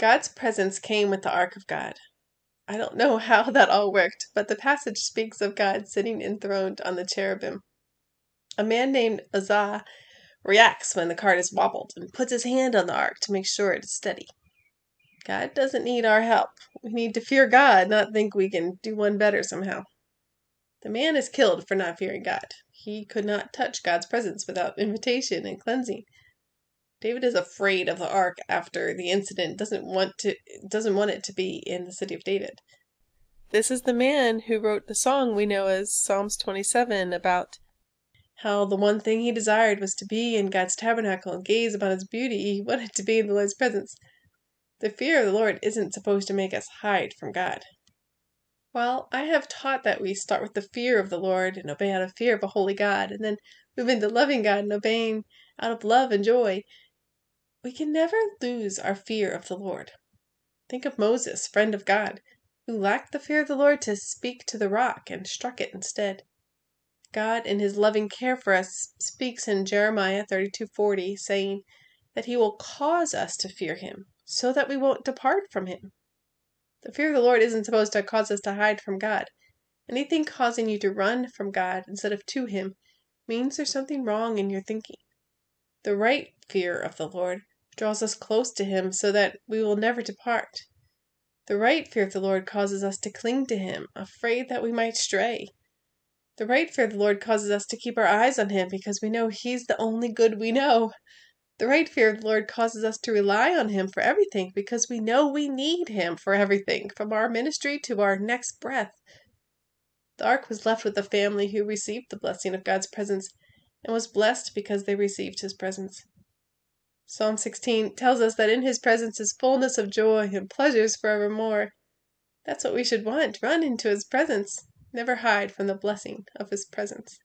God's presence came with the ark of God. I don't know how that all worked, but the passage speaks of God sitting enthroned on the cherubim. A man named Uzzah reacts when the cart is wobbled and puts his hand on the ark to make sure it is steady. God doesn't need our help. We need to fear God, not think we can do one better somehow. The man is killed for not fearing God. He could not touch God's presence without invitation and cleansing. David is afraid of the ark after the incident doesn't want to doesn't want it to be in the city of David. This is the man who wrote the song we know as Psalms 27 about how the one thing he desired was to be in God's tabernacle and gaze upon his beauty. He wanted to be in the Lord's presence. The fear of the Lord isn't supposed to make us hide from God. Well, I have taught that we start with the fear of the Lord and obey out of fear of a holy God, and then move into loving God and obeying out of love and joy. We can never lose our fear of the Lord. Think of Moses, friend of God, who lacked the fear of the Lord to speak to the rock and struck it instead. God, in his loving care for us, speaks in Jeremiah 32:40, saying that he will cause us to fear him so that we won't depart from him. The fear of the Lord isn't supposed to cause us to hide from God. Anything causing you to run from God instead of to him means there's something wrong in your thinking. The right fear of the Lord draws us close to Him so that we will never depart. The right fear of the Lord causes us to cling to Him, afraid that we might stray. The right fear of the Lord causes us to keep our eyes on Him because we know He's the only good we know. The right fear of the Lord causes us to rely on Him for everything because we know we need Him for everything, from our ministry to our next breath. The ark was left with the family who received the blessing of God's presence and was blessed because they received His presence. Psalm 16 tells us that in his presence is fullness of joy and pleasures forevermore. That's what we should want. Run into his presence. Never hide from the blessing of his presence.